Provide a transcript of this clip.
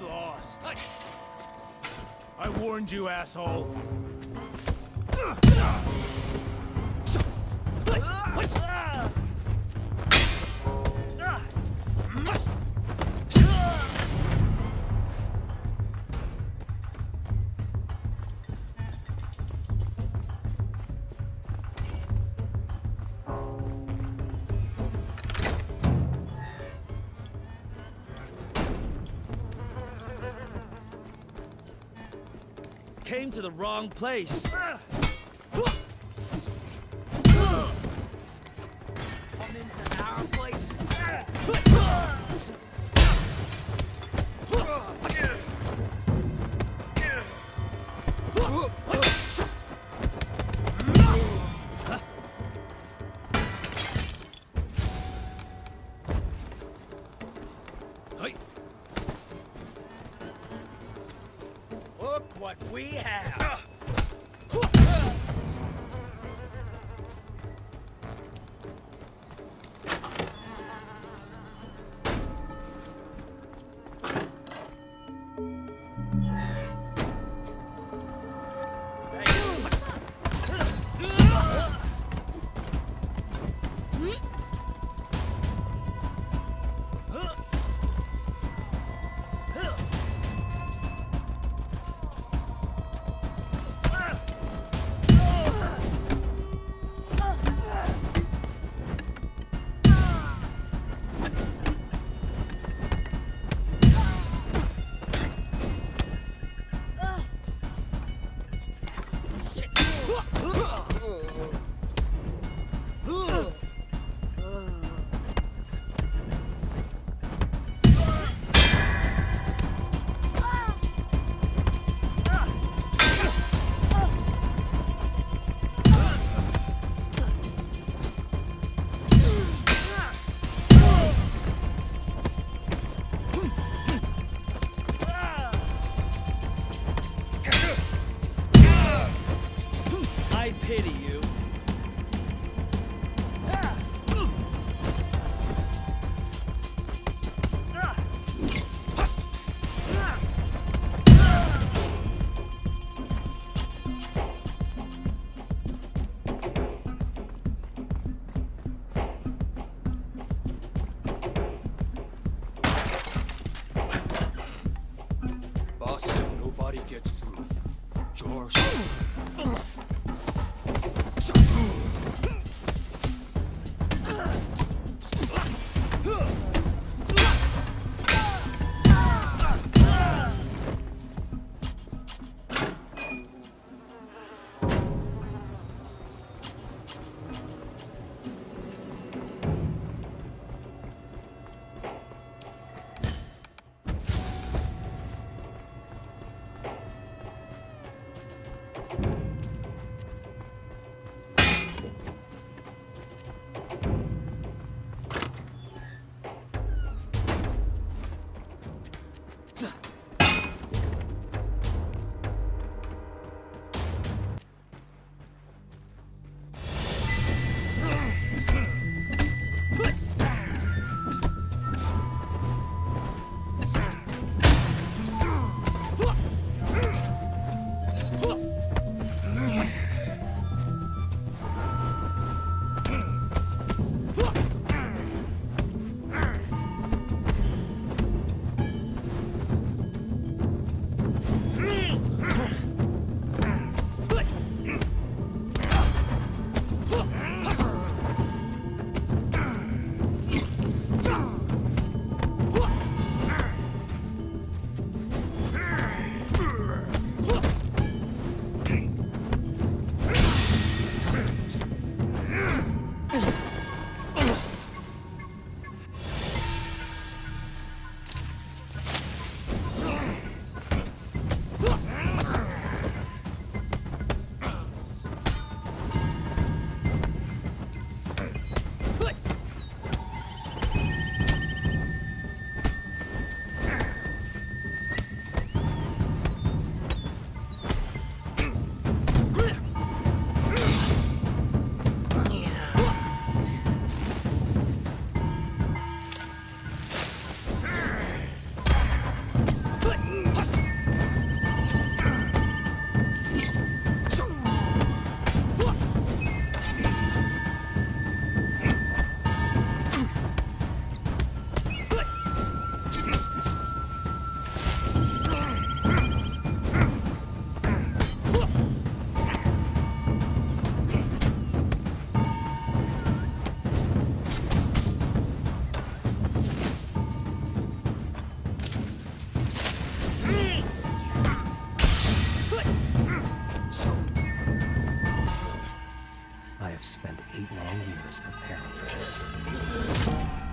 get lost. I warned you, asshole. Came to the wrong place. Come into our what we have. pity you. Boss, nobody gets through. George. Spent eight long years preparing for this.